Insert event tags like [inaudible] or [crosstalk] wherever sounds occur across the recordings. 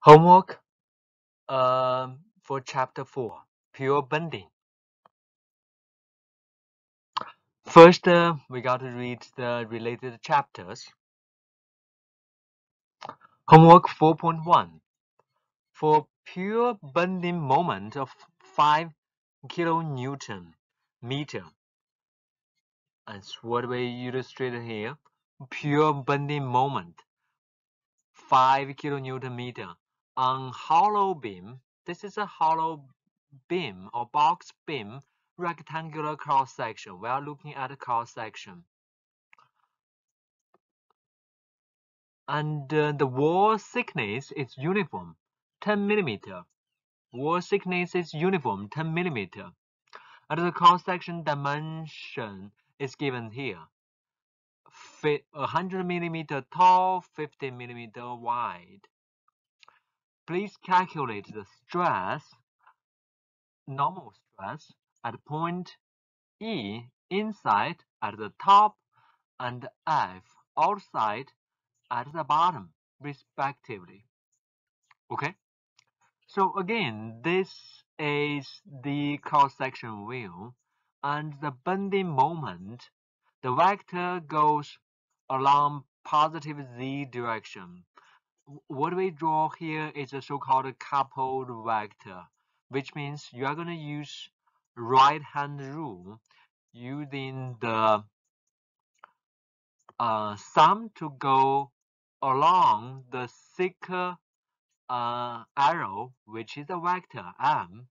Homework um, for chapter 4 Pure Bending. First, uh, we got to read the related chapters. Homework 4.1 For pure bending moment of 5 kilonewton meter, as what we illustrated here, pure bending moment 5 kilonewton meter on hollow beam. This is a hollow beam or box beam rectangular cross section. We are looking at a cross section. And uh, the wall thickness is uniform, 10 millimeter. Wall thickness is uniform, 10 millimeter. And the cross section dimension is given here. 100 millimeter tall, 50 millimeter wide. Please calculate the stress, normal stress, at point E inside at the top and F outside at the bottom, respectively. Okay, so again, this is the cross-section view, and the bending moment, the vector goes along positive z direction. What we draw here is a so-called coupled vector, which means you are going to use right-hand rule using the uh, sum to go along the thicker uh, arrow, which is a vector m,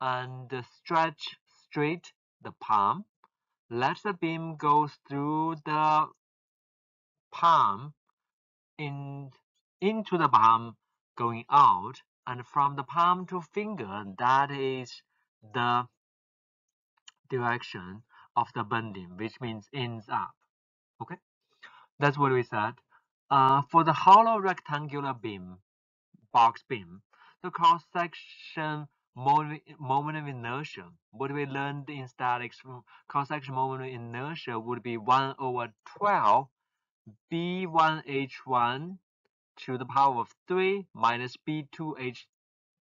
and stretch straight the palm. Let the beam go through the palm in into the palm going out, and from the palm to finger, that is the direction of the bending, which means ends up. Okay, that's what we said. Uh, for the hollow rectangular beam, box beam, the cross-section moment, moment of inertia, what we learned in statics, cross-section moment of inertia would be 1 over 12 B1H1 to the power of 3 minus B2H2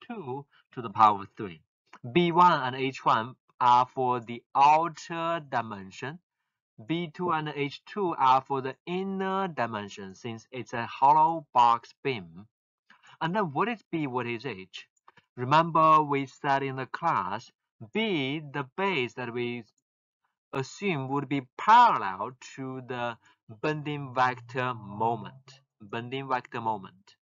to the power of 3. B1 and H1 are for the outer dimension. B2 and H2 are for the inner dimension since it's a hollow box beam. And then what is B, what is H? Remember we said in the class, B, the base that we assume would be parallel to the bending vector moment, bending vector moment.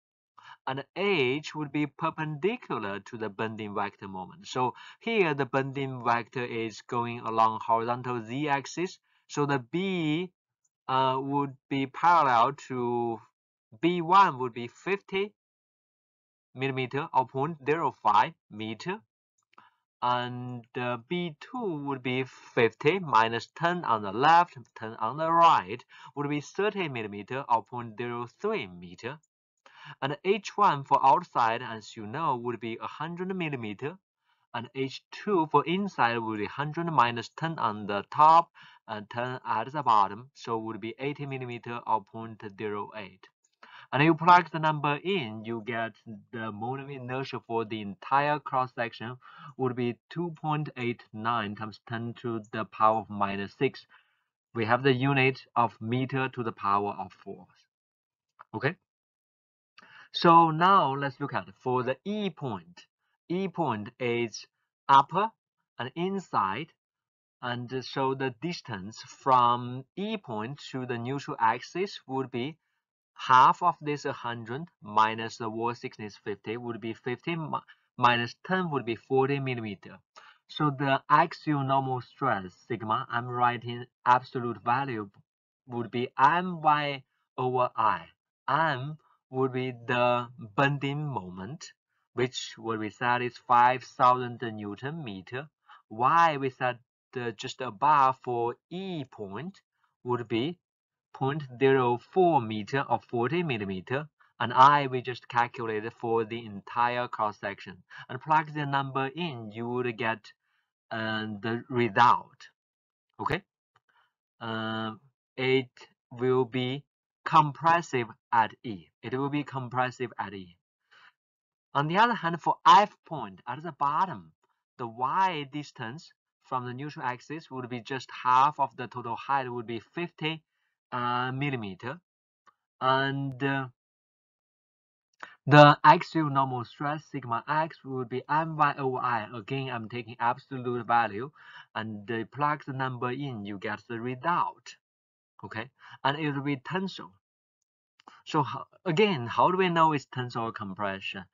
And H would be perpendicular to the bending vector moment. So here the bending vector is going along horizontal z-axis. So the B uh, would be parallel to B1 would be 50 millimeter or 0.05 meter and uh, B2 would be 50 minus 10 on the left, 10 on the right would be 30 millimeter or 0.03 meter. And H1 for outside, as you know, would be 100 millimeter. And H2 for inside would be 100 minus 10 on the top and 10 at the bottom. So would be 80 millimeter or 0.08 and you plug the number in, you get the moment of inertia for the entire cross section would be 2.89 times 10 to the power of minus 6. We have the unit of meter to the power of 4. Okay, so now let's look at for the E point. E point is upper and inside and so the distance from E point to the neutral axis would be half of this 100 minus the wall thickness 50 would be 50 minus 10 would be 40 millimeter. So the axial normal stress sigma, I'm writing absolute value would be my over I. M would be the bending moment, which what we said is 5,000 Newton meter. Y we said uh, just above for E point would be 0.04 meter or 40 millimeter and I will just calculated for the entire cross section and plug the number in you would get uh, the result. Okay? Uh, it will be compressive at E. It will be compressive at E. On the other hand, for F point at the bottom, the y distance from the neutral axis would be just half of the total height would be 50 uh, millimeter. And uh, the axial normal stress sigma x would be my over i. Again, I'm taking absolute value and uh, plug the number in, you get the result. Okay, and it will be tensile. So again, how do we know it's tensile compression?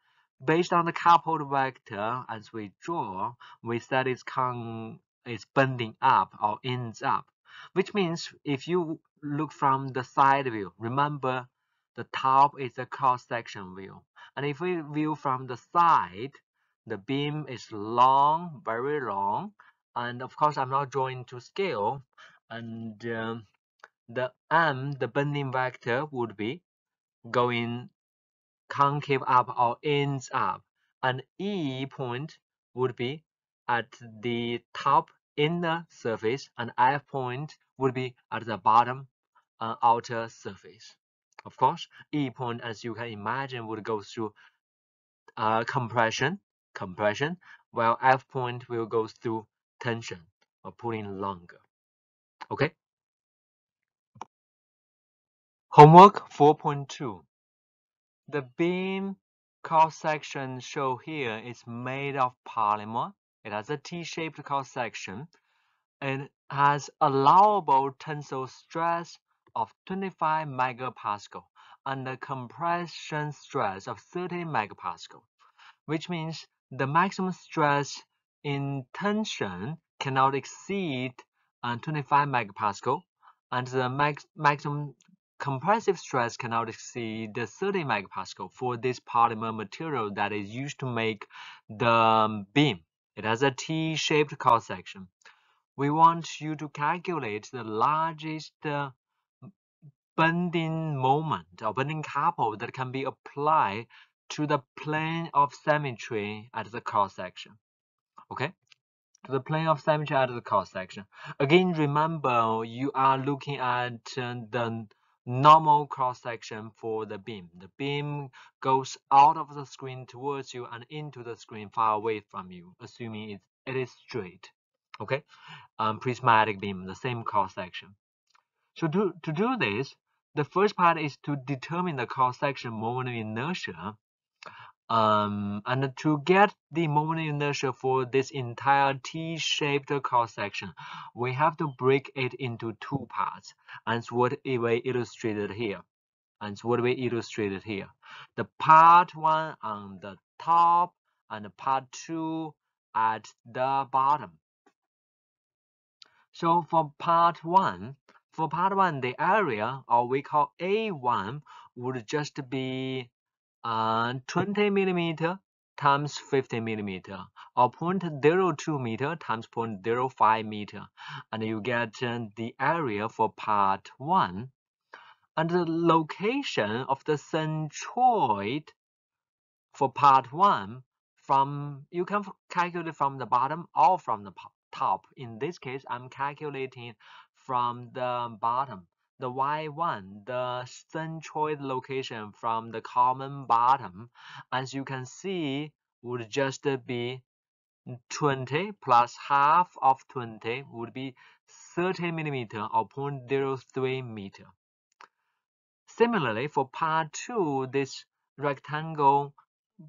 Based on the coupled vector as we draw, we said it's con it's bending up or ends up, which means if you look from the side view, remember the top is a cross-section view. And if we view from the side, the beam is long, very long. And of course, I'm not drawing to scale. And um, the m, the bending vector, would be going concave up or ends up. And E point would be at the top inner surface and F point would be at the bottom uh, outer surface. Of course, E point, as you can imagine, would go through uh, compression, compression, while F point will go through tension or pulling longer. Okay. Homework 4.2. The beam cross-section shown here is made of polymer. It has a T-shaped cross-section. It has allowable tensile stress of 25 megapascal and a compression stress of 30 megapascal, which means the maximum stress in tension cannot exceed uh, 25 megapascal and the max maximum compressive stress cannot exceed 30 megapascal for this polymer material that is used to make the beam. It has a T-shaped cross-section. We want you to calculate the largest uh, bending moment or bending couple that can be applied to the plane of symmetry at the cross section. Okay, to the plane of symmetry at the cross section. Again, remember you are looking at uh, the normal cross section for the beam. The beam goes out of the screen towards you and into the screen far away from you, assuming it, it is straight. Okay, um, prismatic beam, the same cross section. So to, to do this, the first part is to determine the cross-section moment of inertia. Um, and to get the moment inertia for this entire T-shaped cross-section, we have to break it into two parts. And it's what we illustrated here. And it's what we illustrated here. The part one on the top and part two at the bottom. So for part one, for part 1, the area, or we call A1, would just be uh, 20 millimeter times 50 millimeter, or 0.02 meter times 0.05 meter, and you get the area for part 1. And the location of the centroid for part 1 from you can calculate from the bottom or from the top. In this case, I'm calculating from the bottom. The y1, the centroid location from the common bottom, as you can see, would just be 20 plus half of 20 would be 30 millimeter or 0.03 meter. Similarly, for part 2, this rectangle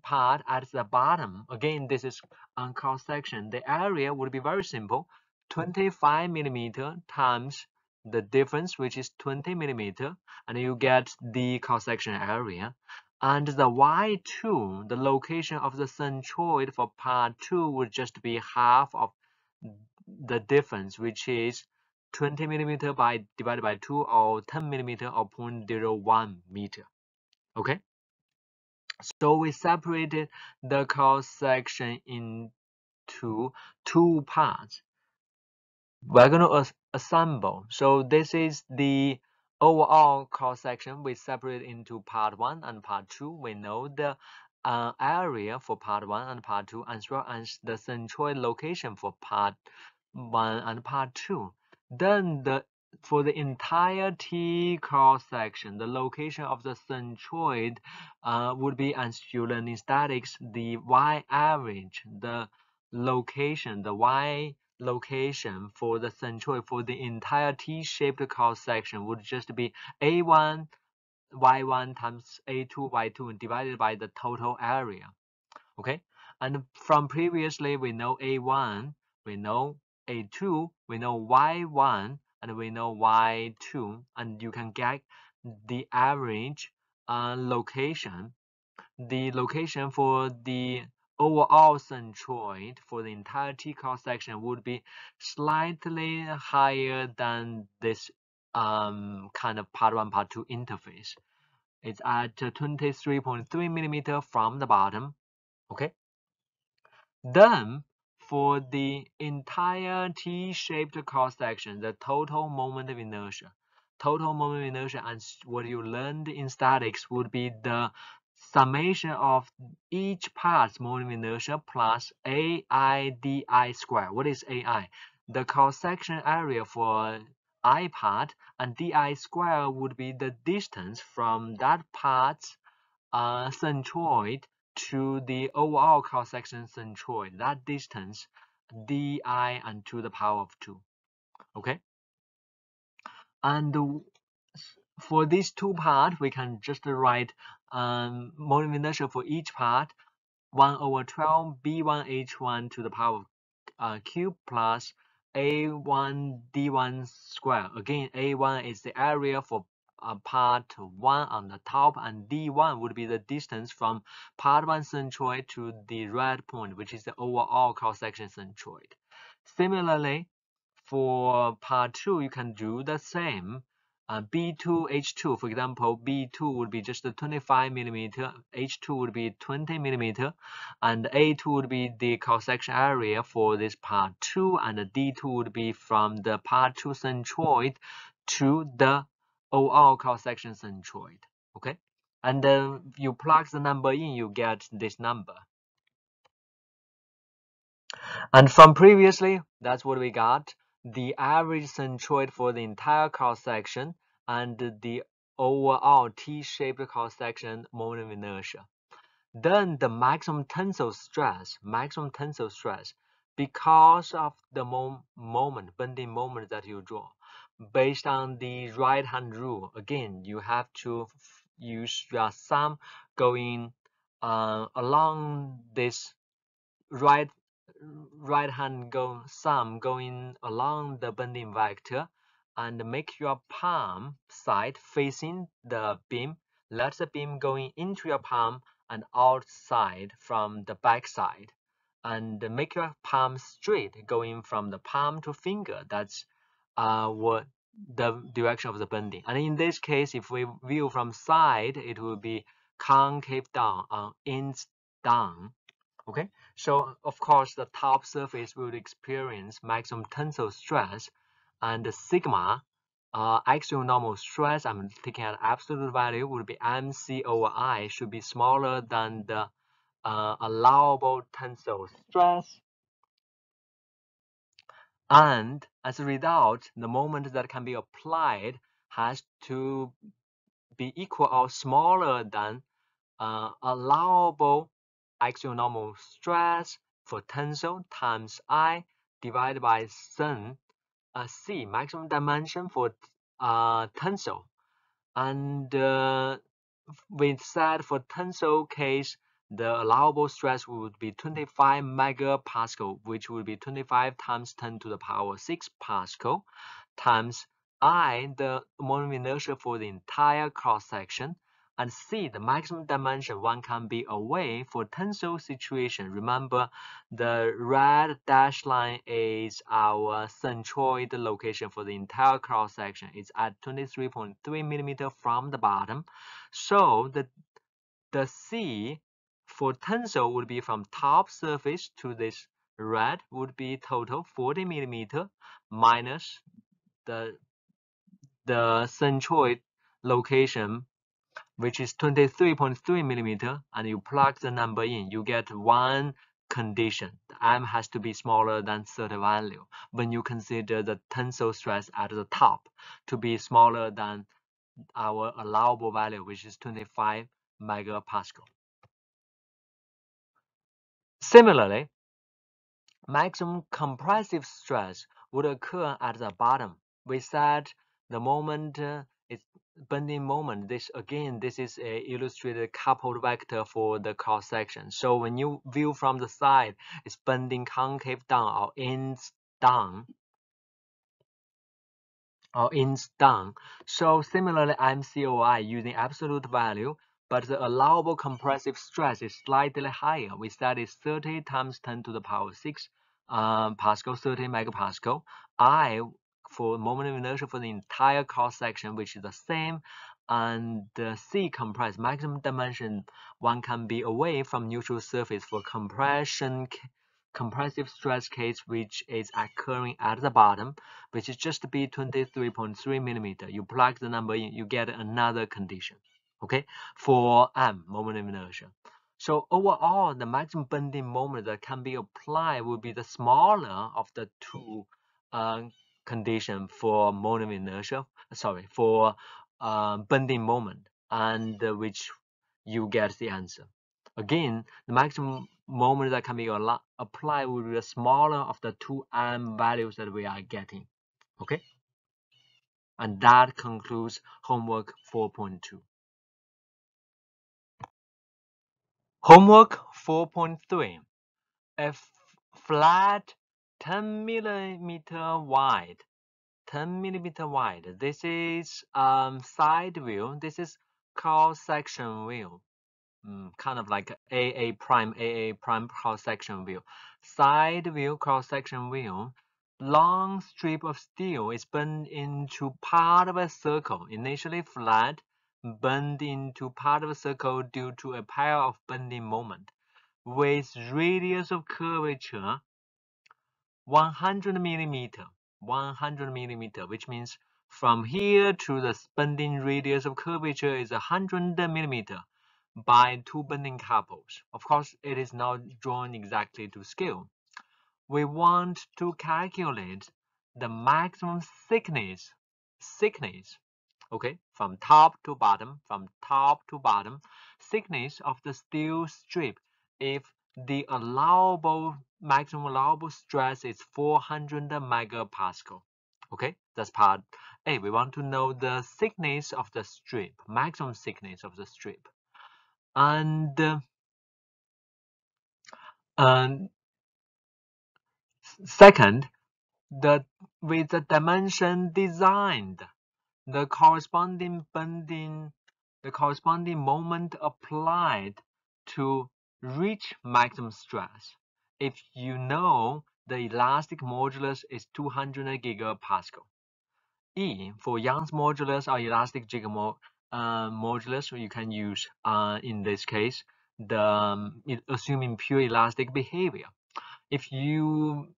part at the bottom, again, this is on cross section. The area would be very simple. 25 millimeter times the difference, which is 20 millimeter, and you get the cross-section area. And the y2, the location of the centroid for part 2 would just be half of the difference, which is 20 millimeter by divided by 2 or 10 millimeter or 0.01 meter. Okay? So we separated the cross section into two parts we're going to assemble. So this is the overall cross section. We separate into part one and part two. We know the uh, area for part one and part two, as well as the centroid location for part one and part two. Then the for the entire T cross section, the location of the centroid uh, would be, as you learn in statics, the y average, the location, the y location for the centroid for the entire T-shaped cross section would just be A1 y1 times A2 y2 divided by the total area. Okay, and from previously we know A1, we know A2, we know y1, and we know y2 and you can get the average uh, location the location for the overall centroid for the entire T cross section would be slightly higher than this um, kind of part 1 part 2 interface. It's at 23.3 millimeter from the bottom okay? Then for the entire T-shaped cross-section, the total moment of inertia, total moment of inertia and what you learned in statics would be the summation of each part's moment of inertia plus AIDI square. What is AI? The cross-section area for I part and DI square would be the distance from that part's uh, centroid to the overall cross-section centroid, that distance di and to the power of 2. Okay? And for these two parts, we can just write um, moment inertia for each part 1 over 12 b1h1 to the power of uh, cube plus a1 d1 square. Again, a1 is the area for uh, part 1 on the top and d1 would be the distance from part 1 centroid to the red point which is the overall cross-section centroid. Similarly, for part 2 you can do the same. Uh, B2, H2, for example, B2 would be just 25 millimeter, H2 would be 20 millimeter, and A2 would be the cross-section area for this part 2, and D2 would be from the part 2 centroid to the OR cross-section centroid. Okay, and then you plug the number in, you get this number. And from previously, that's what we got. The average centroid for the entire cross-section and the overall T-shaped cross-section moment of inertia. Then the maximum tensile stress, maximum tensile stress, because of the mom moment, bending moment that you draw based on the right hand rule again you have to use your thumb going uh, along this right right hand go thumb going along the bending vector and make your palm side facing the beam let the beam going into your palm and outside from the back side and make your palm straight going from the palm to finger that's uh, what the direction of the bending. And in this case, if we view from side, it will be concave down on ends down. Okay, so of course the top surface will experience maximum tensile stress and the sigma uh, axial normal stress, I'm taking an absolute value, would be MC over I should be smaller than the uh, allowable tensile stress. And as a result, the moment that can be applied has to be equal or smaller than uh, allowable axial normal stress for tensile times I divided by sen, uh, C, maximum dimension for uh, tensile. And uh, we said for tensile case, the allowable stress would be 25 megapascal, which would be 25 times 10 to the power 6 pascal, times I, the moment inertia for the entire cross section, and C, the maximum dimension one can be away for tensile situation. Remember, the red dashed line is our centroid location for the entire cross section. It's at 23.3 millimeter from the bottom. So the the C for tensile would be from top surface to this red would be total 40 millimeter minus the the centroid location which is 23.3 millimeter and you plug the number in you get 1 condition. The M has to be smaller than 30 value when you consider the tensile stress at the top to be smaller than our allowable value, which is 25 megapascal. Similarly, maximum compressive stress would occur at the bottom. We said the moment uh, is bending moment. This again, this is a illustrated coupled vector for the cross section. So when you view from the side, it's bending concave down or ends down or ends down. So similarly, MCOI using absolute value, but the allowable compressive stress is slightly higher. We said it's 30 times 10 to the power 6 um, Pascal, 30 megapascal. I for moment of inertia for the entire cross section, which is the same, and the C compressed maximum dimension, one can be away from neutral surface for compression compressive stress case which is occurring at the bottom, which is just be 23.3 millimeter. You plug the number in, you get another condition. Okay, for M, moment of inertia. So overall, the maximum bending moment that can be applied will be the smaller of the two uh, condition for moment of inertia, sorry, for uh, bending moment, and uh, which you get the answer. Again, the maximum moment that can be applied will be the smaller of the two m values that we are getting. Okay? And that concludes homework 4.2. Homework 4.3. A flat 10 millimeter wide. 10 millimeter wide. This is um side view. This is cross section view. Mm, kind of like aa prime aa prime cross section view. Side view cross section view. Long strip of steel is bent into part of a circle. Initially flat bend into part of a circle due to a pair of bending moment. With radius of curvature 100 millimeter 100 millimeter which means from here to the bending radius of curvature is 100 millimeter by two bending couples. Of course it is not drawn exactly to scale. We want to calculate the maximum thickness thickness okay from top to bottom from top to bottom thickness of the steel strip if the allowable maximum allowable stress is 400 megapascal. Okay, that's part A. We want to know the thickness of the strip, maximum thickness of the strip. And, uh, and second, the with the dimension designed, the corresponding bending, the corresponding moment applied to reach maximum stress if you know the elastic modulus is 200 gigapascal. E for Young's modulus or elastic uh, modulus, you can use uh, in this case the um, assuming pure elastic behavior. If you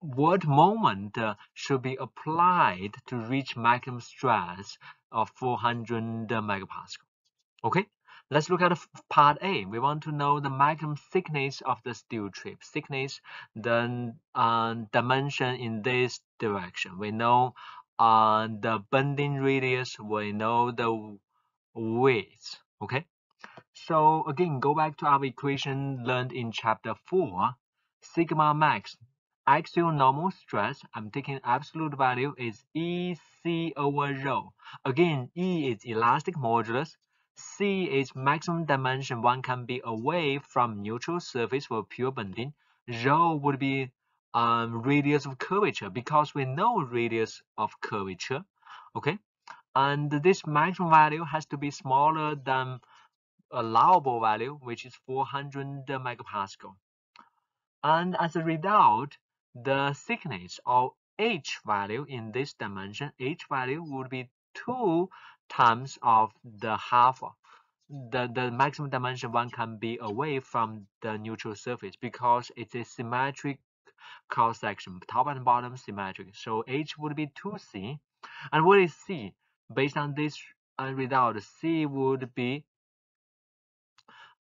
what moment uh, should be applied to reach maximum stress of 400 megapascal? Okay. Let's look at part A. We want to know the maximum thickness of the steel strip. Thickness, the uh, dimension in this direction. We know uh, the bending radius. We know the width. Okay. So again, go back to our equation learned in chapter 4. Sigma max, axial normal stress, I'm taking absolute value, is EC over rho. Again, E is elastic modulus. C is maximum dimension one can be away from neutral surface for pure bending. Rho would be um, radius of curvature because we know radius of curvature. Okay, and this maximum value has to be smaller than allowable value, which is 400 megapascal. And as a result, the thickness of H value in this dimension, H value would be 2 times of the half the, the maximum dimension one can be away from the neutral surface because it's a symmetric cross section, top and bottom symmetric. So H would be 2C. And what is C? Based on this uh, result, C would be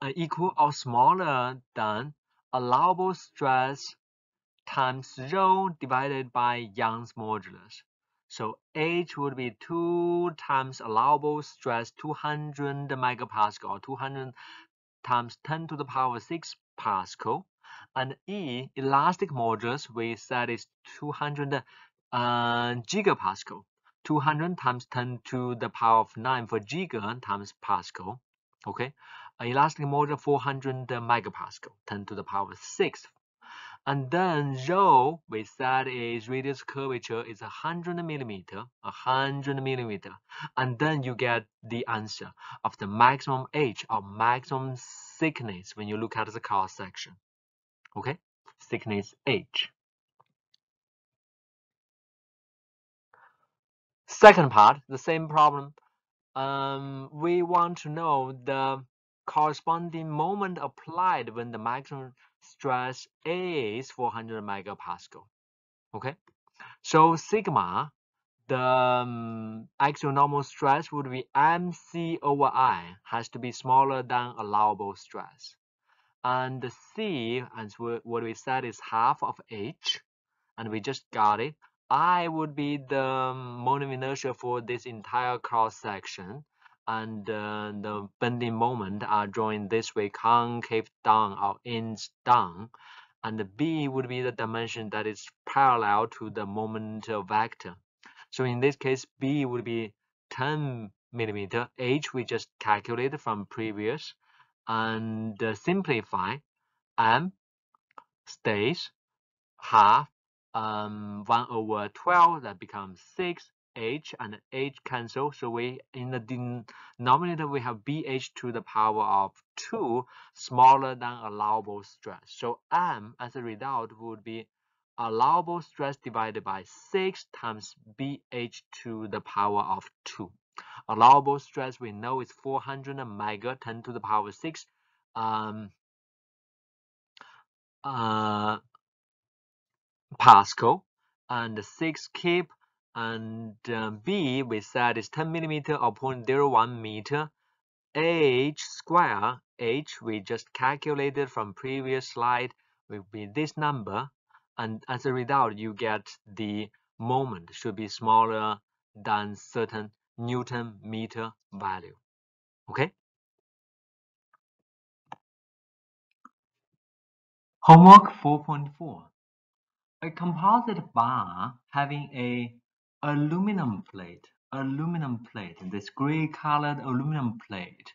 uh, equal or smaller than allowable stress times rho divided by Young's modulus. So H would be 2 times allowable stress 200 megapascal or 200 times 10 to the power 6 pascal. And E, elastic modulus, we said is 200 uh, gigapascal. 200 times 10 to the power of 9 for giga times pascal. Okay, elastic modulus 400 megapascal, 10 to the power 6 and then rho we said is radius curvature is 100 millimeter, 100 millimeter. And then you get the answer of the maximum H or maximum thickness when you look at the cross section. Okay, thickness H. Second part, the same problem. Um, we want to know the corresponding moment applied when the maximum stress is 400 megapascal. Okay, so sigma, the um, axial normal stress would be mc over i, has to be smaller than allowable stress. And c, as what we said, is half of h, and we just got it. I would be the moment of inertia for this entire cross section and uh, the bending moment are drawn this way concave down or ends down and b would be the dimension that is parallel to the moment vector. So in this case b would be 10 millimeter h we just calculated from previous and uh, simplify m stays half um 1 over 12 that becomes 6 h and h cancel. So we in the denominator we have bh to the power of 2 smaller than allowable stress. So m as a result would be allowable stress divided by 6 times bh to the power of 2. Allowable stress we know is 400 mega 10 to the power 6 um, uh, Pascal and 6 kip and uh, b we said is 10 millimeter or 0.01 meter. H square h we just calculated from previous slide will be this number. And as a result you get the moment should be smaller than certain newton meter value. Okay? Homework 4.4 a composite bar having a aluminum plate, aluminum plate, this gray colored aluminum plate,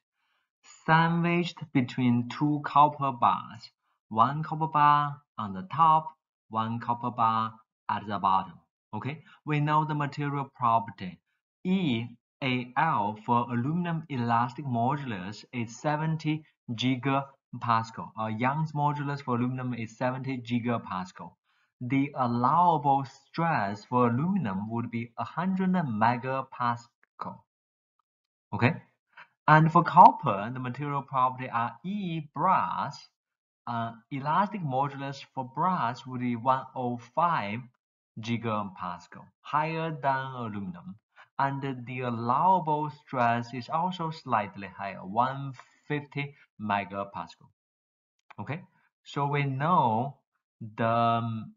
sandwiched between two copper bars, one copper bar on the top, one copper bar at the bottom. Okay, we know the material property. EAL for aluminum elastic modulus is 70 gigapascal. Uh, Young's modulus for aluminum is 70 gigapascal the allowable stress for aluminum would be 100 megapascal. Okay, and for copper, the material property are E brass. Uh, elastic modulus for brass would be 105 gigapascal, higher than aluminum. And the allowable stress is also slightly higher, 150 megapascal. Okay, so we know the um,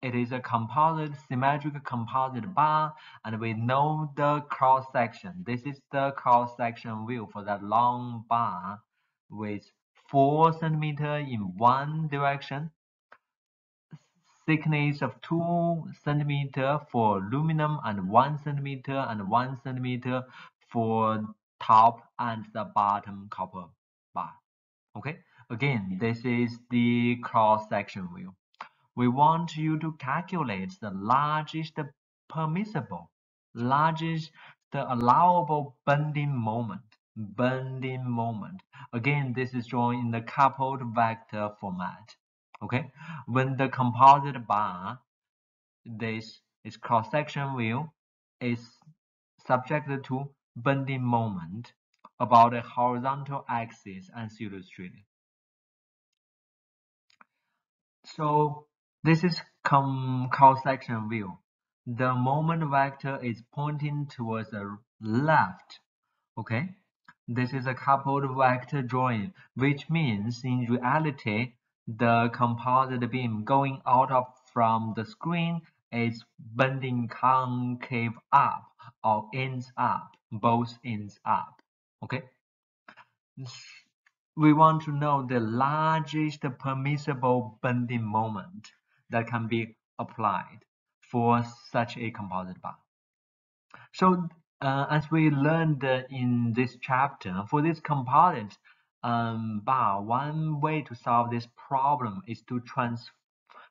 it is a composite, symmetric composite bar, and we know the cross section. This is the cross section view for that long bar with 4 centimeter in one direction, thickness of 2 centimeter for aluminum and 1 centimeter and 1 centimeter for top and the bottom copper bar. Okay, again, this is the cross section view we want you to calculate the largest permissible, largest the allowable bending moment. Bending moment. Again, this is drawn in the coupled vector format. Okay, when the composite bar, this is cross-section view, is subjected to bending moment about a horizontal axis and illustrated. So this is cross-section view. The moment vector is pointing towards the left. Okay, this is a coupled vector drawing, which means in reality the composite beam going out of from the screen is bending concave up or ends up, both ends up. Okay. We want to know the largest permissible bending moment that can be applied for such a composite bar. So uh, as we learned in this chapter, for this composite um, bar, one way to solve this problem is to trans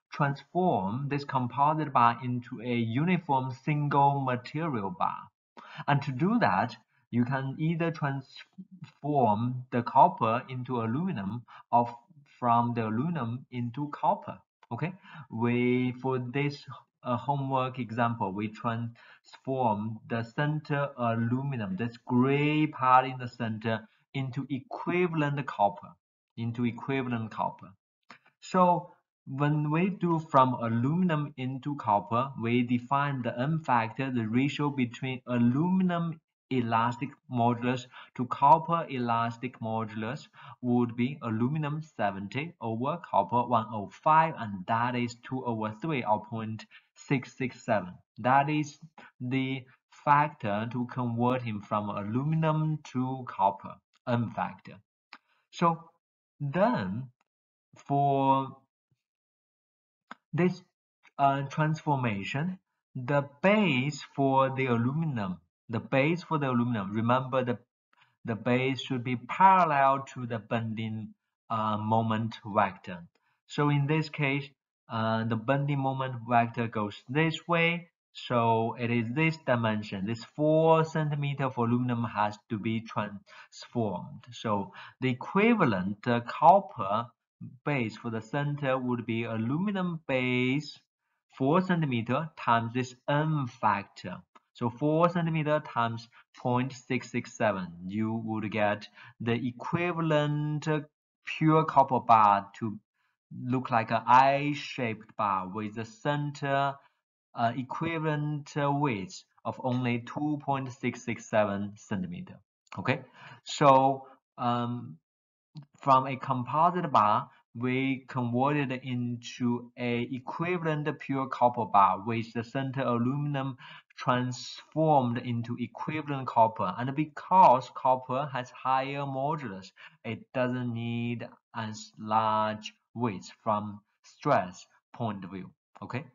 transform this composite bar into a uniform single material bar. And to do that, you can either transform the copper into aluminum or from the aluminum into copper. Okay, we for this uh, homework example, we transform the center aluminum, this gray part in the center, into equivalent copper, into equivalent copper. So when we do from aluminum into copper, we define the M factor, the ratio between aluminum elastic modulus to copper elastic modulus would be aluminum 70 over copper 105 and that is 2 over 3 or 0.667 that is the factor to convert him from aluminum to copper M factor. So then for this uh, transformation the base for the aluminum the base for the aluminum, remember the, the base should be parallel to the bending uh, moment vector. So in this case, uh, the bending moment vector goes this way. So it is this dimension, this 4 centimeter for aluminum has to be transformed. So the equivalent uh, copper base for the center would be aluminum base 4 centimeter times this M factor. So 4 centimeter times 0.667, you would get the equivalent pure copper bar to look like an I-shaped bar with the center uh, equivalent width of only 2.667 centimeter. Okay, so um, from a composite bar, we converted into a equivalent pure copper bar with the center aluminum transformed into equivalent copper. And because copper has higher modulus it doesn't need as large weights from stress point of view okay?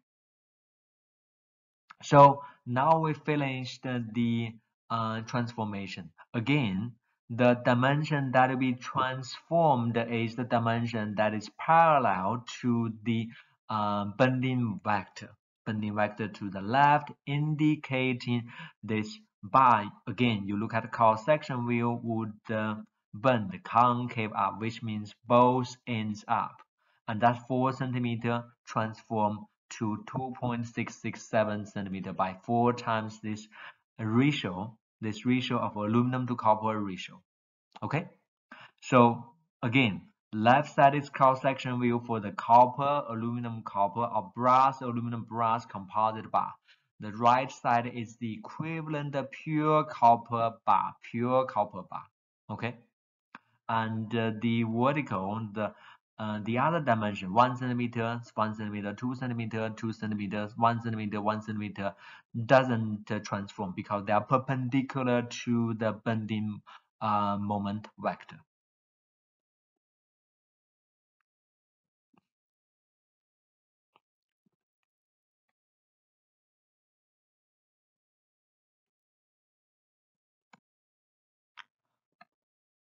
So now we finished the uh, transformation. Again the dimension that will be transformed is the dimension that is parallel to the uh, bending vector bending vector to the left indicating this by again you look at the cross section view would uh, bend concave up which means both ends up. And that 4 centimeter transform to 2.667 centimeter by 4 times this ratio this ratio of aluminum to copper ratio. Okay? So again Left side is cross-section view for the copper, aluminum, copper, or brass, aluminum, brass composite bar. The right side is the equivalent pure copper bar, pure copper bar. Okay, and uh, the vertical, the uh, the other dimension, one centimeter, one centimeter, two centimeter, two centimeters, one centimeter, one centimeter, doesn't uh, transform because they are perpendicular to the bending uh, moment vector.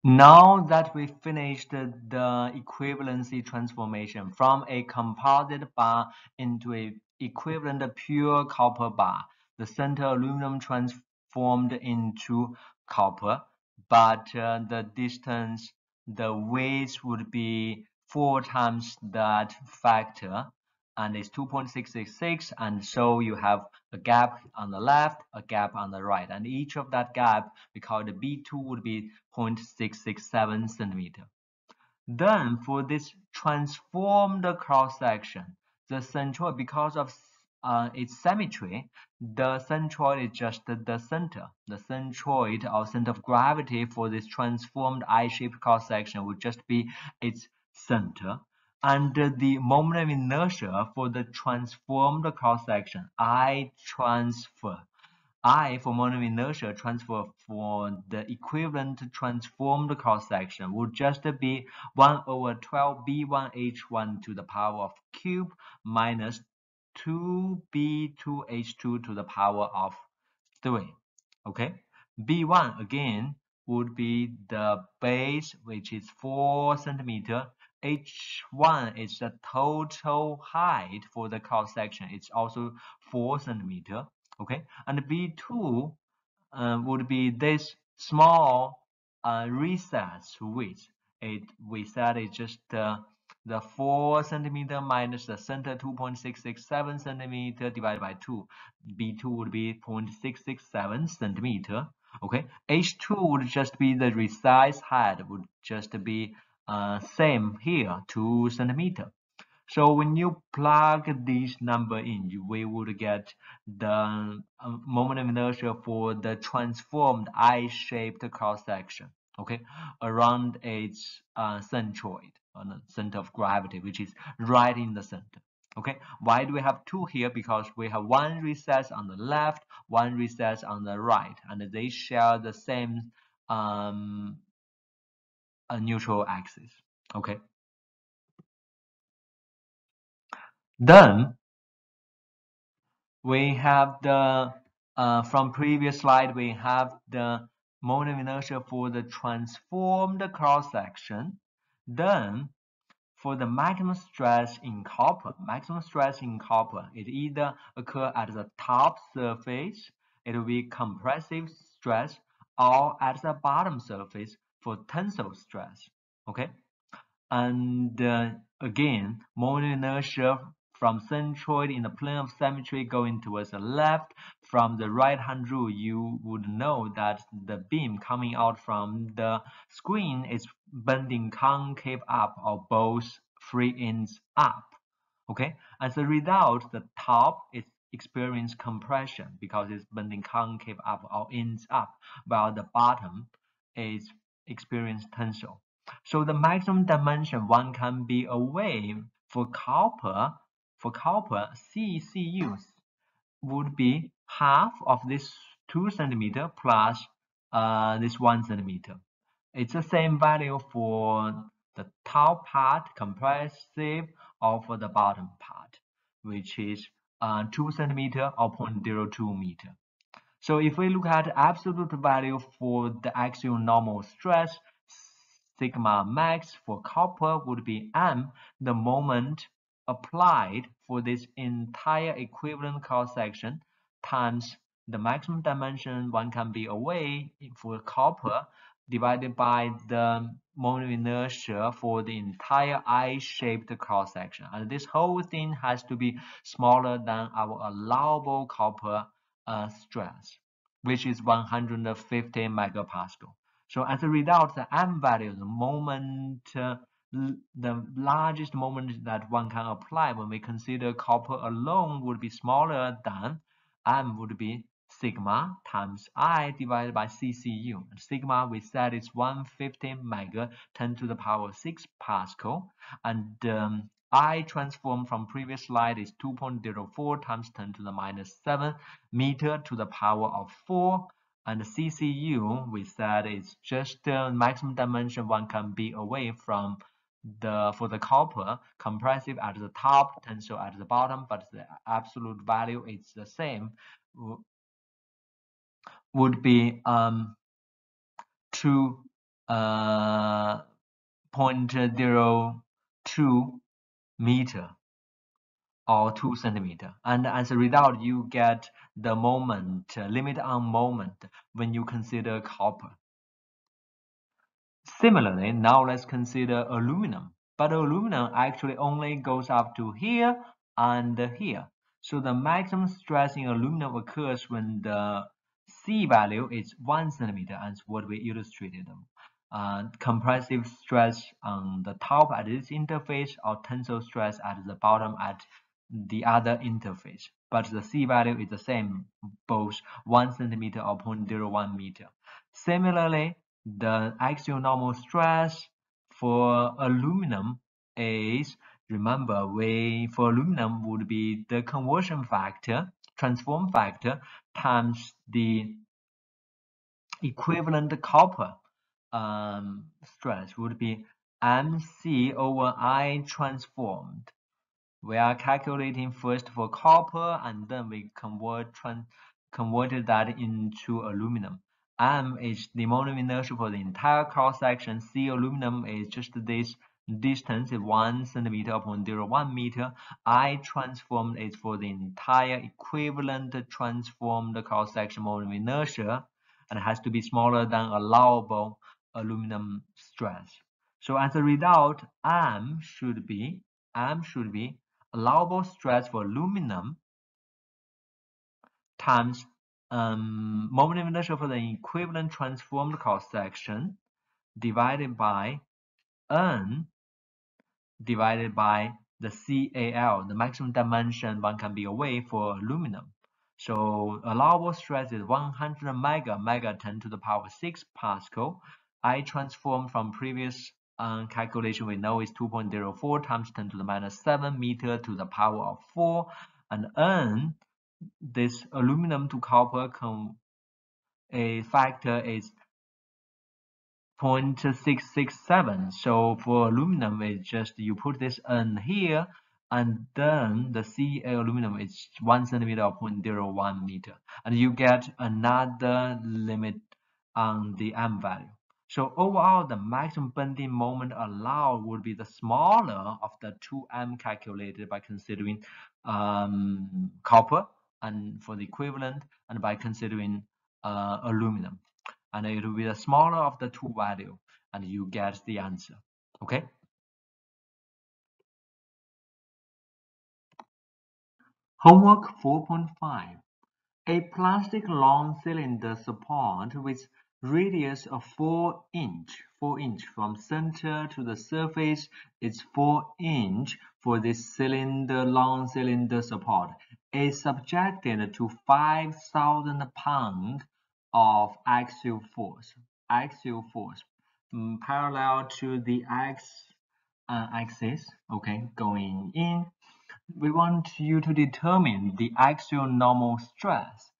Now that we finished the equivalency transformation from a composite bar into a equivalent pure copper bar, the center aluminum transformed into copper, but uh, the distance, the weight would be four times that factor and it's 2.666 and so you have a gap on the left a gap on the right. And each of that gap we call the B2 would be 0.667 centimeter. Then for this transformed cross section the centroid because of uh, its symmetry the centroid is just the center. The centroid or center of gravity for this transformed I-shaped cross section would just be its center and the moment of inertia for the transformed cross section. I transfer. I for moment of inertia transfer for the equivalent transformed cross section would just be 1 over 12 b1h1 to the power of cube minus 2b2h2 to the power of 3 okay? B1 again would be the base which is 4 centimeter h1 is the total height for the cross section. It's also 4 centimeter okay? And b2 uh, would be this small uh, recess width. It we said it's just uh, the 4 centimeter minus the center 2.667 centimeter divided by 2 b2 would be 0.667 centimeter okay? H2 would just be the recess height would just be uh, same here 2 centimeter so when you plug this number in, we would get the uh, moment of inertia for the transformed I-shaped cross-section, okay, around its uh, centroid, on the center of gravity, which is right in the center. Okay, why do we have two here? Because we have one recess on the left, one recess on the right, and they share the same um, neutral axis. Okay. Then we have the uh, from previous slide we have the moment of inertia for the transformed cross section. Then for the maximum stress in copper, maximum stress in copper it either occur at the top surface, it will be compressive stress, or at the bottom surface for tensile stress. Okay, and uh, again, moment inertia from centroid in the plane of symmetry going towards the left. From the right hand rule, you would know that the beam coming out from the screen is bending concave up or both three ends up. Okay, as a result, the top is experience compression because it's bending concave up or ends up, while the bottom is experience tensile. So the maximum dimension one can be a wave for copper for copper, CCUs would be half of this 2 centimeter plus uh, this 1 centimeter. It's the same value for the top part compressive or for the bottom part, which is uh, 2 centimeter or 0.02 meter. So if we look at absolute value for the axial normal stress, sigma max for copper would be m, the moment applied for this entire equivalent cross section times the maximum dimension one can be away for copper divided by the moment of inertia for the entire I-shaped cross section. And this whole thing has to be smaller than our allowable copper uh, stress, which is 150 megapascal. So as a result, the M value, the moment uh, the largest moment that one can apply when we consider copper alone would be smaller than m would be sigma times i divided by ccu. And sigma we said is 150 mega 10 to the power 6 pascal and um, I transform from previous slide is 2.04 times 10 to the minus 7 meter to the power of 4 and CCU we said is just the maximum dimension one can be away from the for the copper compressive at the top tensile at the bottom but the absolute value is the same. Would be um two uh 0.02 meter or 2 centimeter and as a result you get the moment uh, limit on moment when you consider copper Similarly, now let's consider aluminum. But aluminum actually only goes up to here and here. So the maximum stress in aluminum occurs when the C value is 1 centimeter as what we illustrated. Uh, compressive stress on the top at this interface or tensile stress at the bottom at the other interface. But the C value is the same, both 1 centimeter or 0.01 meter. Similarly, the axial normal stress for aluminum is remember we for aluminum would be the conversion factor transform factor times the equivalent copper um, stress would be mc over i transformed. We are calculating first for copper and then we convert converted that into aluminum. M is the moment inertia for the entire cross section. C aluminum is just this distance is 1 centimeter upon 0.1 meter. I transformed is for the entire equivalent transformed cross-section moment of inertia and has to be smaller than allowable aluminum stress. So as a result, M should be M should be allowable stress for aluminum times um, moment of inertia for the equivalent transformed cross-section divided by N divided by the CAL, the maximum dimension one can be away for aluminum. So allowable stress is 100 mega, mega 10 to the power 6 Pascal. I transform from previous um, calculation we know is 2.04 times 10 to the minus 7 meter to the power of 4 and N this aluminum to copper a factor is 0.667 so for aluminum it's just you put this n here and then the Ca aluminum is 1 centimeter or 0.01 meter. And you get another limit on the m value so overall the maximum bending moment allowed would be the smaller of the 2m calculated by considering um, copper and for the equivalent and by considering uh, aluminum. And it will be the smaller of the two value and you get the answer. Okay? Homework 4.5 a plastic long cylinder support with radius of 4 inch 4 inch from center to the surface is 4 inch for this cylinder long cylinder support. Is subjected to 5000 pound of axial force axial force um, parallel to the x uh, axis okay going in. We want you to determine the axial normal stress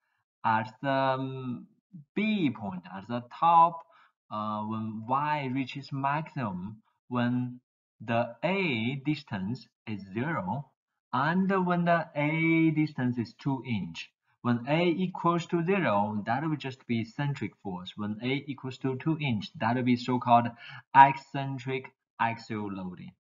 at the um, B point at the top uh, when y reaches maximum when the A distance is zero and when the A distance is 2 inch when A equals to 0, that will just be centric force. When A equals to 2 inch, that will be so-called eccentric axial loading.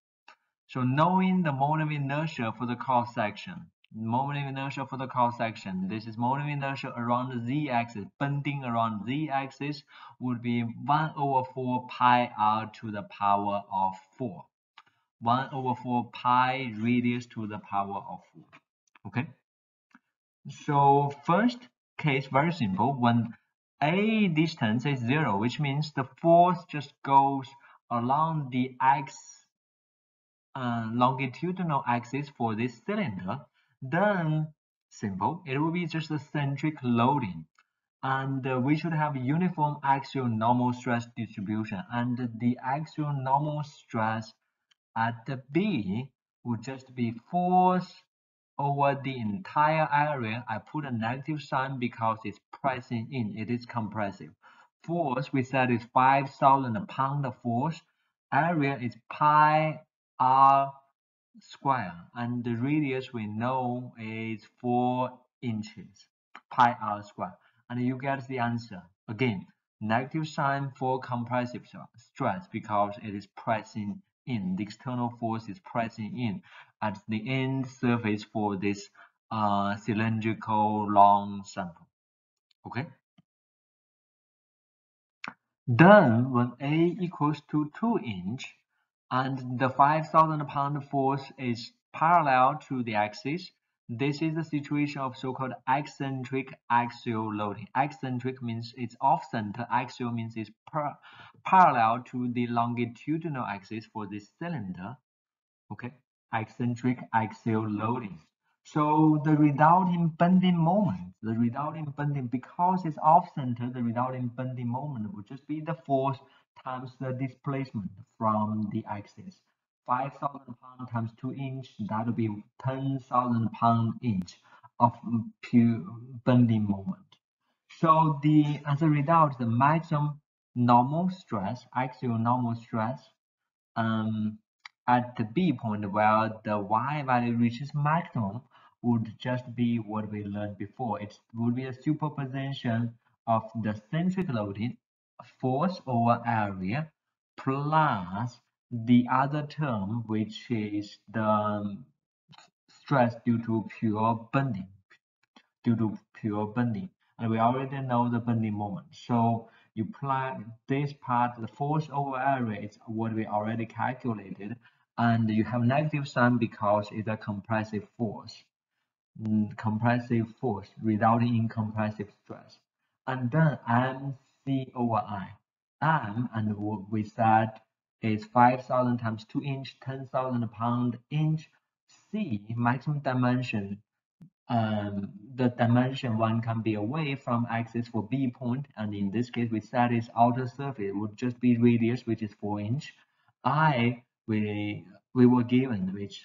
So knowing the moment of inertia for the cross section, moment of inertia for the cross section, this is moment of inertia around the z-axis, bending around z-axis would be 1 over 4 pi r to the power of 4. 1 over 4 pi radius to the power of 4. Okay? So first case very simple. When a distance is zero, which means the force just goes along the x uh, longitudinal axis for this cylinder, then simple, it will be just a centric loading. And uh, we should have uniform axial normal stress distribution. And the axial normal stress at the B would just be force over the entire area, I put a negative sign because it's pressing in, it is compressive. Force, we said is 5,000 pound force. Area is pi r square, and the radius we know is 4 inches, pi r square. And you get the answer. Again, negative sign for compressive stress because it is pressing in. The external force is pressing in at the end surface for this uh, cylindrical long sample. Okay. Then when A equals to 2 inch and the 5000 pound force is parallel to the axis, this is the situation of so-called eccentric axial loading. Eccentric means it's off-center. Axial means it's par parallel to the longitudinal axis for this cylinder. Okay, eccentric axial loading. So the resulting bending moment, the resulting bending, because it's off-center, the resulting bending moment would just be the force times the displacement from the axis. 5,000 pound times 2 inch, that will be 10,000 pound inch of pure bending moment. So the as a result, the maximum normal stress, axial normal stress, um, at the B point where the Y value reaches maximum would just be what we learned before. It would be a superposition of the centric loading force over area plus the other term which is the stress due to pure bending due to pure bending and we already know the bending moment. So you plug this part, the force over area is what we already calculated, and you have negative sign because it's a compressive force, mm, compressive force resulting in compressive stress. And then MC over I. M and we said is 5,000 times 2 inch, 10,000 pound inch. C maximum dimension um, the dimension one can be away from axis for B point, and in this case we said its outer surface would just be radius, which is 4 inch. I we we were given which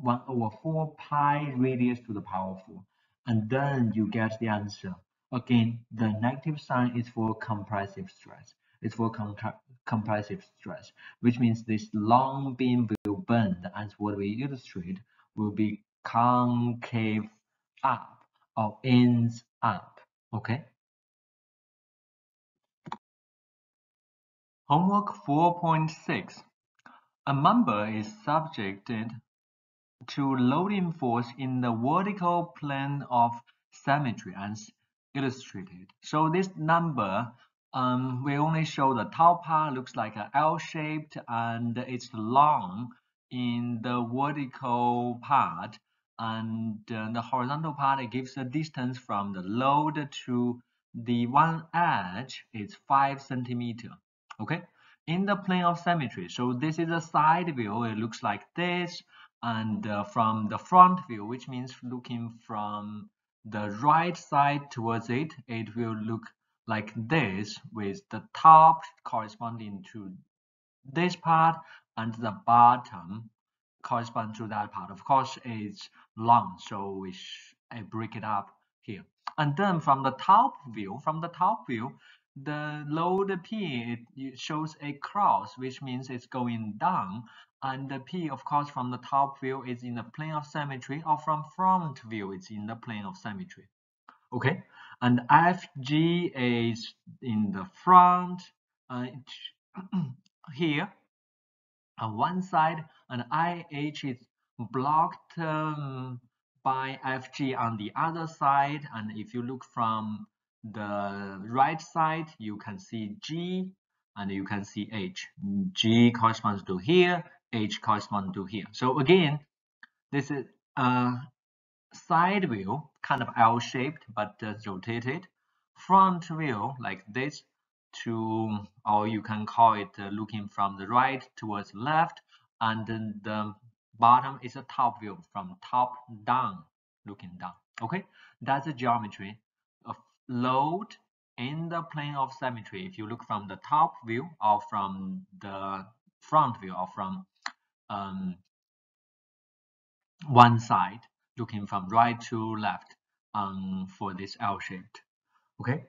1 over 4 pi radius to the power 4, and then you get the answer. Again, the negative sign is for compressive stress. It's for compressive stress, which means this long beam will bend, as what we illustrate, will be concave up or ends up. Okay. Homework 4.6. A member is subjected to loading force in the vertical plane of symmetry as illustrated. So this number um, we only show the top part looks like an L-shaped and it's long in the vertical part and uh, the horizontal part it gives the distance from the load to the one edge is 5 centimeter okay in the plane of symmetry so this is a side view it looks like this and uh, from the front view which means looking from the right side towards it it will look like this with the top corresponding to this part and the bottom correspond to that part. Of course, it's long, so we I break it up here. And then from the top view, from the top view, the load P it, shows a cross, which means it's going down. And the P, of course, from the top view is in the plane of symmetry, or from front view, it's in the plane of symmetry. Okay, and FG is in the front uh, [clears throat] here on one side and IH is blocked um, by FG on the other side and if you look from the right side you can see G and you can see H. G corresponds to here, H corresponds to here. So again, this is a side view, kind of L-shaped but uh, rotated. Front view like this to, or you can call it uh, looking from the right towards left, and then the bottom is a top view from top down, looking down. Okay, that's the geometry of load in the plane of symmetry. If you look from the top view or from the front view or from um, one side, looking from right to left um, for this L-shaped. Okay,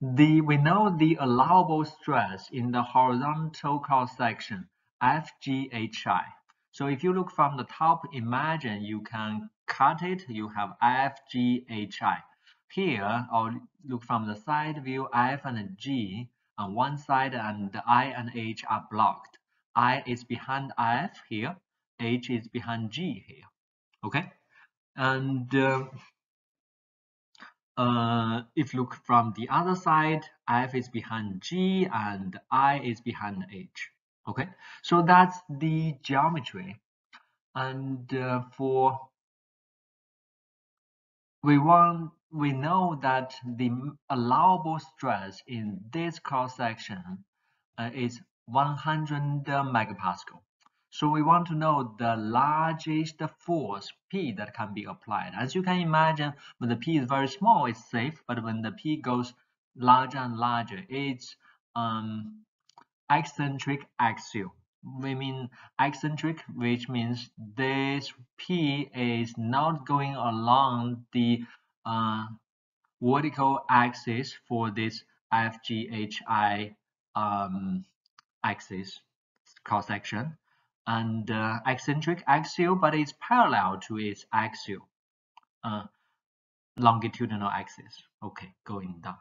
the, we know the allowable stress in the horizontal cross-section, FGHI. So if you look from the top, imagine you can cut it, you have FGHI. Here, or look from the side view, F and G on one side and I and H are blocked. I is behind IF here, H is behind G here. Okay, and uh, uh, if look from the other side, F is behind G and I is behind H. Okay, so that's the geometry. And uh, for we want we know that the allowable stress in this cross section uh, is 100 megapascal. So we want to know the largest force P that can be applied. As you can imagine, when the P is very small, it's safe, but when the P goes larger and larger, it's um, eccentric axial. we mean eccentric, which means this P is not going along the uh, vertical axis for this FGHI um, axis cross section and uh, eccentric axial, but it's parallel to its axial uh, longitudinal axis. Okay, going down.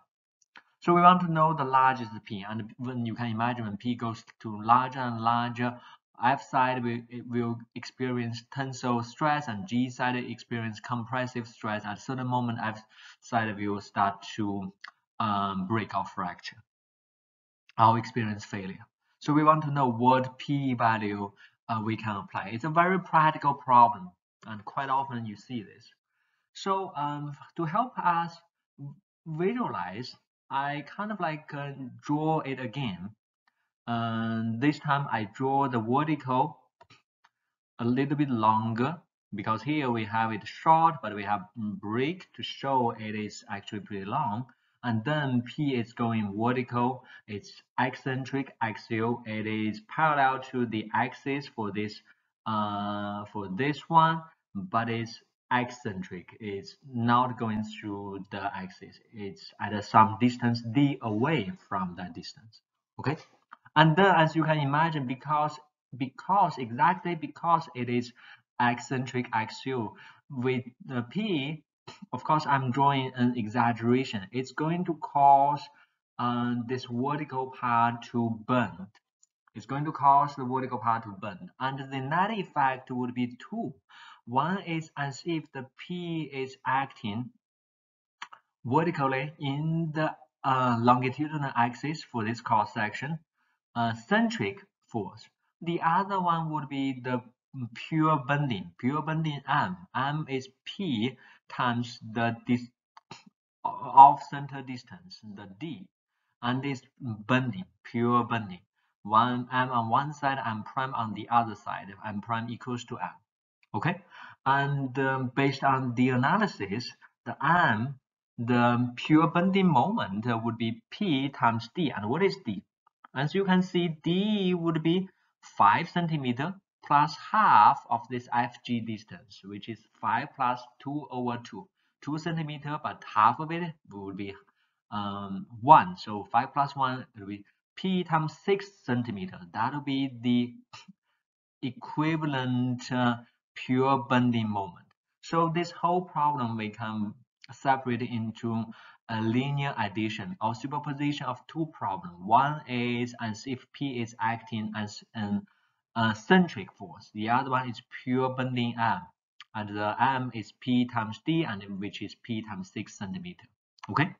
So we want to know the largest P, and when you can imagine when P goes to larger and larger, F side will, will experience tensile stress and G side experience compressive stress. At a certain moment, F side will start to um, break or fracture or experience failure. So we want to know what P value uh, we can apply. It's a very practical problem, and quite often you see this. So um, to help us visualize I kind of like uh, draw it again. And this time I draw the vertical a little bit longer because here we have it short, but we have break to show it is actually pretty long. And then P is going vertical, it's eccentric axial, it is parallel to the axis for this uh, for this one, but it's eccentric it's not going through the axis. It's at some distance d away from that distance. Okay, and then as you can imagine, because because exactly because it is eccentric axial with the p, of course I'm drawing an exaggeration. It's going to cause uh, this vertical part to bend. It's going to cause the vertical part to bend, and the net effect would be two one is as if the P is acting vertically in the uh, longitudinal axis for this cross section, uh, centric force. The other one would be the pure bending, pure bending M. M is P times the off center distance, the D, and this bending, pure bending. One M on one side and prime on the other side, M prime equals to M okay? And um, based on the analysis the m the pure bending moment would be p times d. And what is d? As you can see d would be 5 centimeter plus half of this fg distance which is 5 plus 2 over 2 2 centimeter but half of it would be um, 1 so 5 plus 1 will be p times 6 centimeter that will be the equivalent uh, pure bending moment. So this whole problem we can separate into a linear addition or superposition of two problems. One is as if P is acting as an eccentric force. The other one is pure bending M. And the M is P times D and which is P times 6 centimeter. Okay.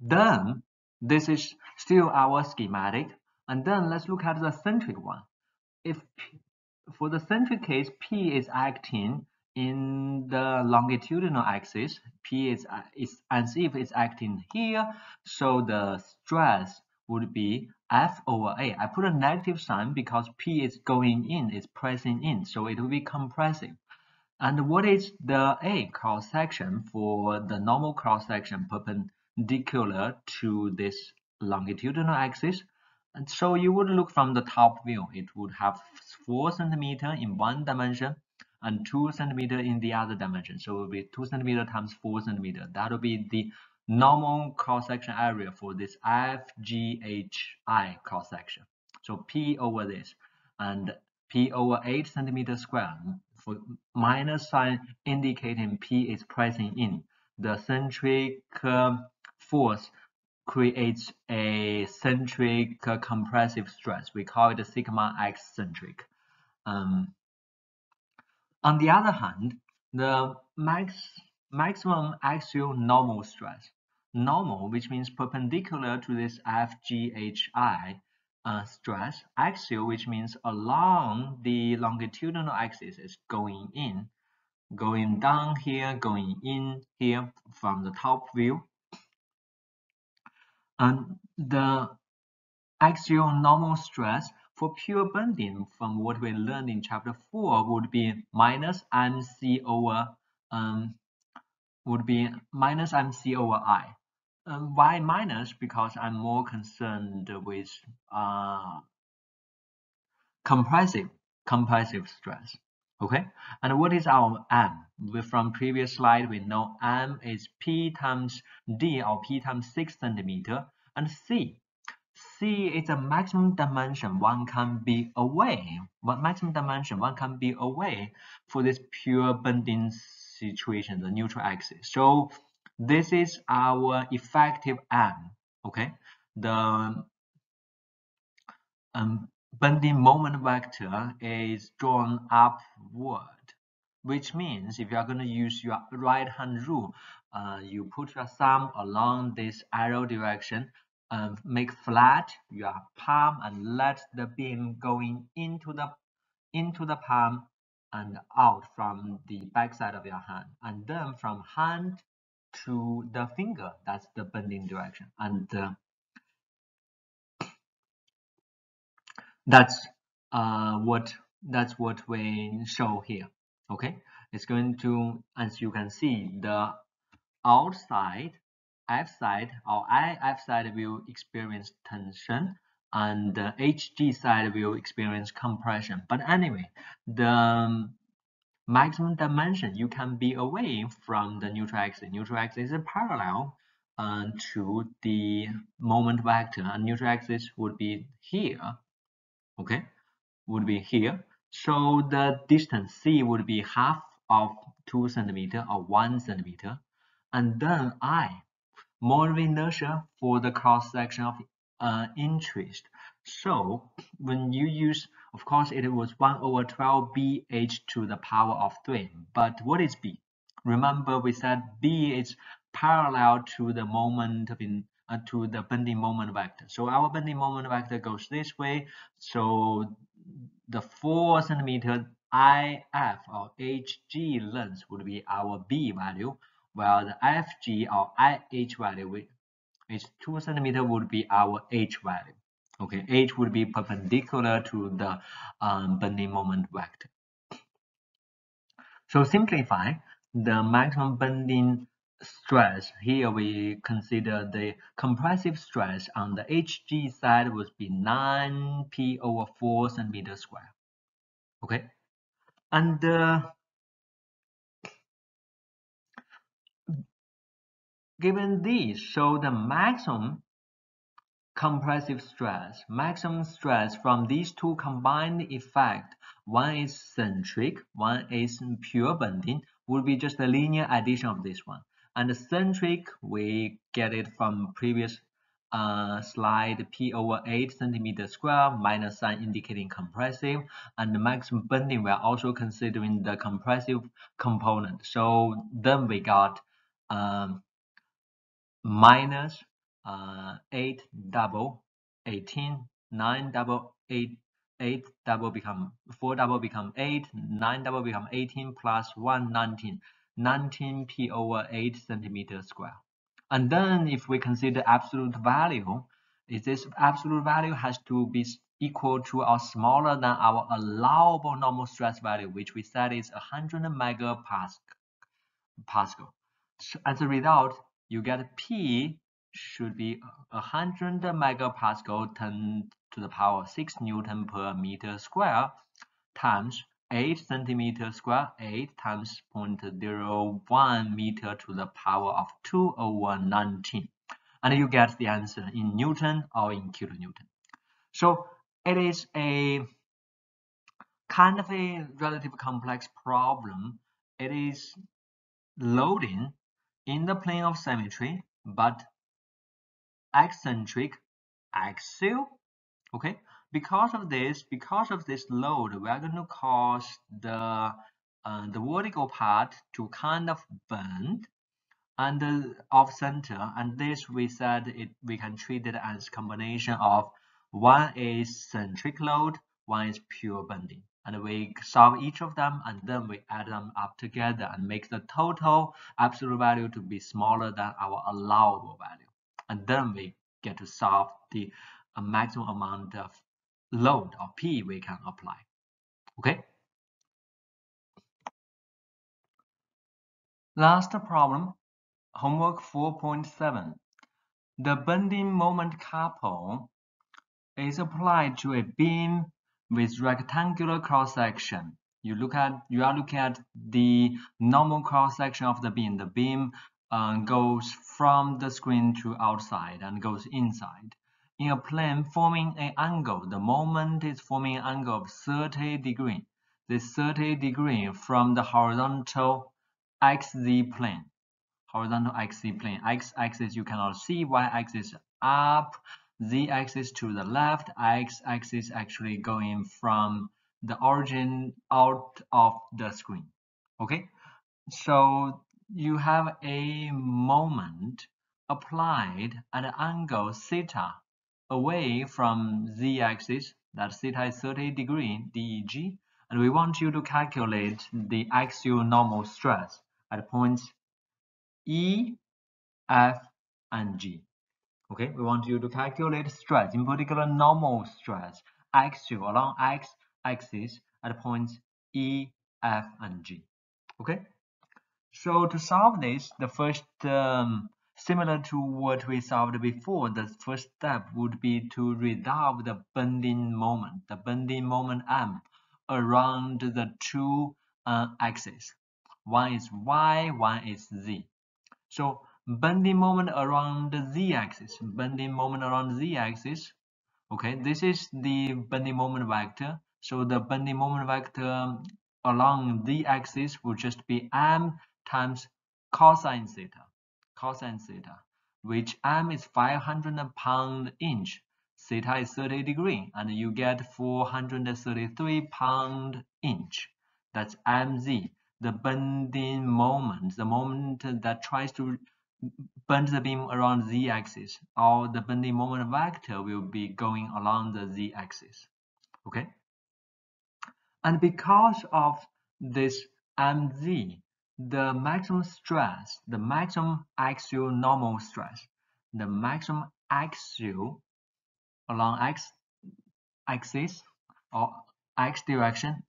Then this is still our schematic. And then let's look at the centric one. If for the centric case, P is acting in the longitudinal axis. P is, uh, is as if it's acting here, so the stress would be F over A. I put a negative sign because P is going in, it's pressing in, so it will be compressive. And what is the A cross section for the normal cross section perpendicular to this longitudinal axis? And so you would look from the top view, it would have 4 centimeter in one dimension and 2 centimeter in the other dimension. So it will be 2 centimeter times 4 centimeter. That will be the normal cross-section area for this FGHI cross-section. So P over this and P over 8 centimeter square for minus sign indicating P is pressing in. The centric uh, force creates a centric compressive stress. We call it sigma x centric. Um, on the other hand, the max maximum axial normal stress, normal, which means perpendicular to this FGHI uh, stress, axial, which means along the longitudinal axis is going in, going down here, going in here from the top view, and the axial normal stress for pure bending from what we learned in chapter 4 would be minus mc over um, would be minus mc over i. Um, why minus? Because I'm more concerned with uh, compressive compressive stress. Okay, and what is our M? We, from previous slide, we know M is P times D or P times 6 centimeter, and C. C is a maximum dimension one can be away. What maximum dimension one can be away for this pure bending situation, the neutral axis. So this is our effective M. Okay, the um, bending moment vector is drawn upward, which means if you are going to use your right hand rule, uh, you put your thumb along this arrow direction, um, make flat your palm and let the beam going into the into the palm and out from the back side of your hand and then from hand to the finger. That's the bending direction. And uh, that's uh, what that's what we show here. Okay? It's going to as you can see the outside F side or IF side will experience tension and the HG side will experience compression. But anyway the maximum dimension you can be away from the neutral axis. Neutral axis is parallel uh, to the moment vector. And neutral axis would be here okay? Would be here. So the distance c would be half of 2 centimeter or 1 centimeter. And then i moment inertia for the cross section of uh, interest. So when you use of course it was 1 over 12 bh to the power of 3 but what is b remember we said b is parallel to the moment in uh, to the bending moment vector. So our bending moment vector goes this way. So the 4 centimeter IF or HG length would be our B value, while the FG or IH value is 2 centimeter would be our H value. Okay, H would be perpendicular to the um, bending moment vector. So simplify the maximum bending stress, here we consider the compressive stress on the HG side would be 9p over 4 centimeter square. Okay, and uh, given this, so the maximum compressive stress, maximum stress from these two combined effect, one is centric, one is pure bending, would be just a linear addition of this one. And the centric we get it from previous uh, slide p over 8 centimeter square minus sign indicating compressive. And the maximum bending we are also considering the compressive component. So then we got um, minus uh, 8 double 18 9 double 8 8 double become 4 double become 8 9 double become 18 plus 1 19 19 p over 8 centimeter square. And then if we consider absolute value, is this absolute value has to be equal to or smaller than our allowable normal stress value, which we said is 100 megapascal. So as a result, you get P should be 100 megapascal 10 to the power 6 Newton per meter square times 8 centimeter square 8 times 0.01 meter to the power of 2 over 19 and you get the answer in Newton or in kilonewton. So it is a kind of a relatively complex problem. It is loading in the plane of symmetry but eccentric axial okay? Because of this, because of this load, we are going to cause the uh, the vertical part to kind of bend and off center and this we said it we can treat it as combination of one is centric load one is pure bending. And we solve each of them and then we add them up together and make the total absolute value to be smaller than our allowable value and then we get to solve the uh, maximum amount of load or P we can apply. Okay. Last problem, homework 4.7. The bending moment couple is applied to a beam with rectangular cross section. You look at you are looking at the normal cross section of the beam. The beam uh, goes from the screen to outside and goes inside. In a plane forming an angle, the moment is forming an angle of 30 degree. This 30 degree from the horizontal xz plane. Horizontal xz plane. x-axis you cannot see, y-axis up, z-axis to the left, x-axis actually going from the origin out of the screen. Okay, so you have a moment applied at an angle theta away from z-axis, that theta is 30 degree DEG, and we want you to calculate the axial normal stress at points E, F, and G. Okay, we want you to calculate stress, in particular normal stress, axial along x-axis at points E, F, and G. Okay, so to solve this, the first, um, similar to what we solved before, the first step would be to resolve the bending moment, the bending moment M around the two uh, axes. One is Y, one is Z. So bending moment around the z-axis, bending moment around z-axis. Okay, this is the bending moment vector. So the bending moment vector along the axis will just be m times cosine theta, cosine theta, which m is 500 pound inch, theta is 30 degree, and you get 433 pound inch. That's mz, the bending moment, the moment that tries to bend the beam around z-axis or the bending moment vector will be going along the z-axis okay and because of this mz the maximum stress the maximum axial normal stress the maximum axial along x axis or x direction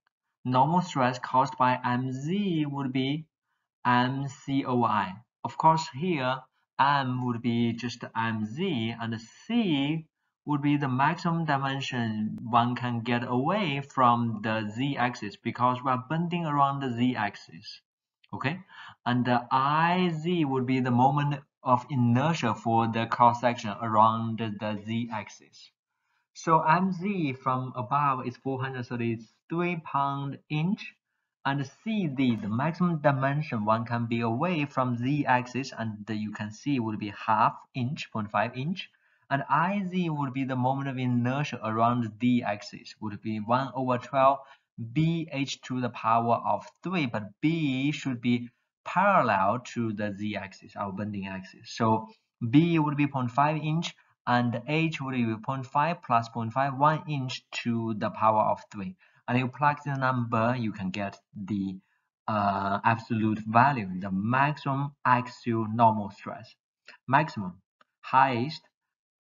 normal stress caused by mz would be mc over i of course, here m would be just mz and c would be the maximum dimension one can get away from the z-axis because we are bending around the z-axis. Okay, and the iz would be the moment of inertia for the cross section around the z-axis. So mz from above is 433 pound inch and CD, the maximum dimension one can be away from z-axis and you can see would be half inch, 0.5 inch. And IZ would be the moment of inertia around the d axis would be 1 over 12 BH to the power of 3, but B should be parallel to the z-axis, our bending axis. So B would be 0.5 inch and H would be 0.5 plus 0.5, 1 inch to the power of 3 and you plug the number, you can get the uh, absolute value, the maximum axial normal stress. Maximum, highest,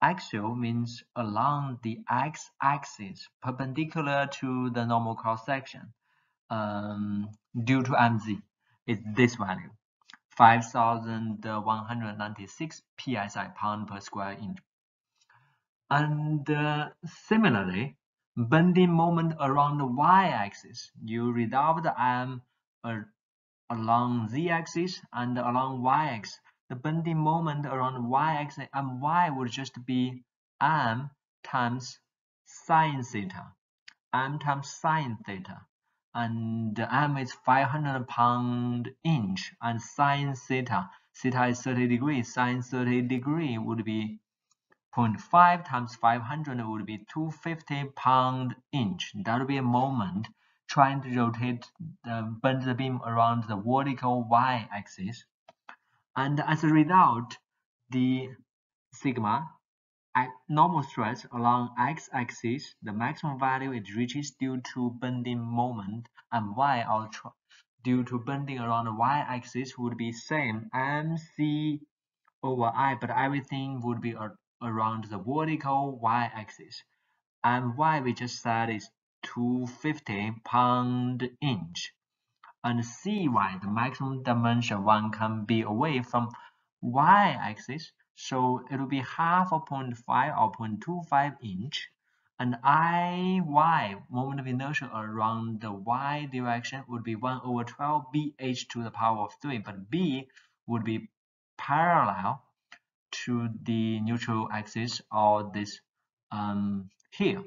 axial means along the x-axis, perpendicular to the normal cross-section, um, due to mz, is this value, 5,196 psi pound per square inch. And uh, similarly, bending moment around the y-axis. You resolve the m along z-axis and along y-axis. The bending moment around y-axis and y would just be m times sine theta. m times sine theta. And m is 500 pound inch and sine theta. Theta is 30 degrees. Sine 30 degree would be 0.5 times 500 would be 250 pound inch. That would be a moment trying to rotate the bend the beam around the vertical y-axis. And as a result, the sigma normal stress along x-axis, the maximum value it reaches due to bending moment, and y ultra due to bending around the y-axis would be same mc over i, but everything would be around the vertical y-axis. And y we just said is 250 pound inch and cy the maximum dimension one can be away from y-axis so it will be half of 0.5 or 0.25 inch. And I y moment of inertia around the y direction would be 1 over 12 bh to the power of 3 but b would be parallel to the neutral axis or this um, here.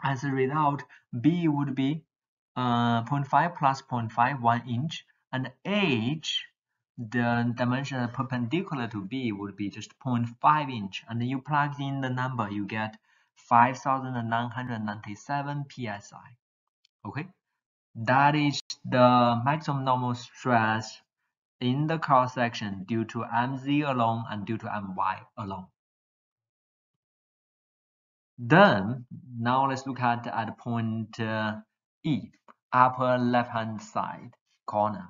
As a result b would be uh, 0.5 plus 0.5 1 inch. And h the dimension perpendicular to b would be just 0.5 inch. And you plug in the number you get 5997 psi okay? That is the maximum normal stress in the cross section due to mz alone and due to my alone. Then now let's look at at point uh, e upper left hand side corner.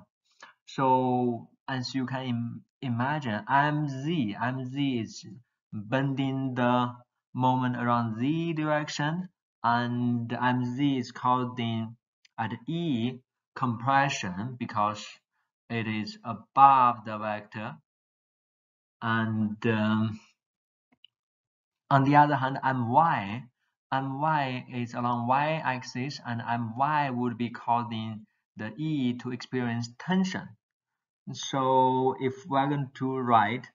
So as you can Im imagine, mz, mz is bending the moment around z direction, and mz is causing at e compression because it is above the vector, and um, on the other hand, my, my is along y-axis, and my would be causing the e to experience tension. So if we're going to write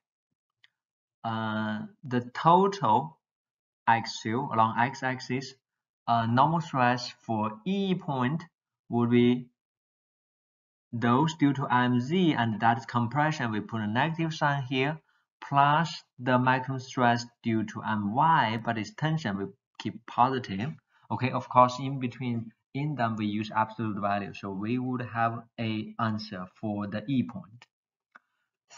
uh, the total axial along x-axis, uh, normal stress for E point would be those due to mz and that compression we put a negative sign here plus the maximum stress due to my but its tension we keep positive. Okay of course in between in them we use absolute value. So we would have a answer for the e point.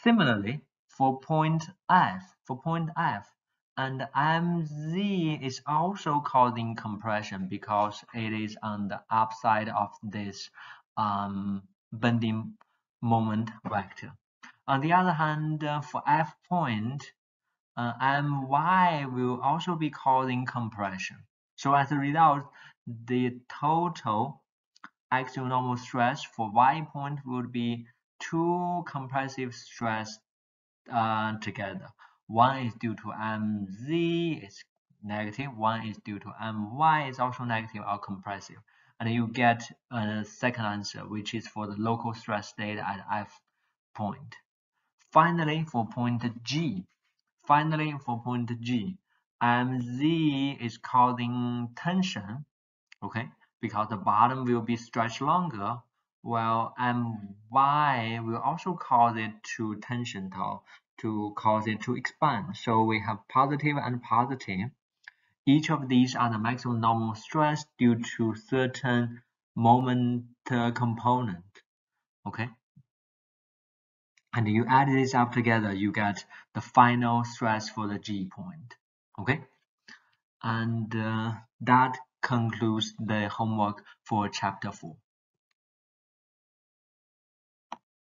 Similarly for point f for point f and mz is also causing compression because it is on the upside of this um, bending moment vector. On the other hand uh, for f point uh, Y will also be causing compression so as a result the total axial normal stress for y point would be two compressive stress uh, together. One is due to mz is negative, one is due to my is also negative or compressive. And you get a second answer, which is for the local stress state at F point. Finally, for point G, finally for point G, mz is causing tension okay? Because the bottom will be stretched longer while my will also cause it to tension to, to cause it to expand. So we have positive and positive. Each of these are the maximum normal stress due to certain moment component okay and you add this up together you get the final stress for the G point okay and uh, that concludes the homework for chapter 4.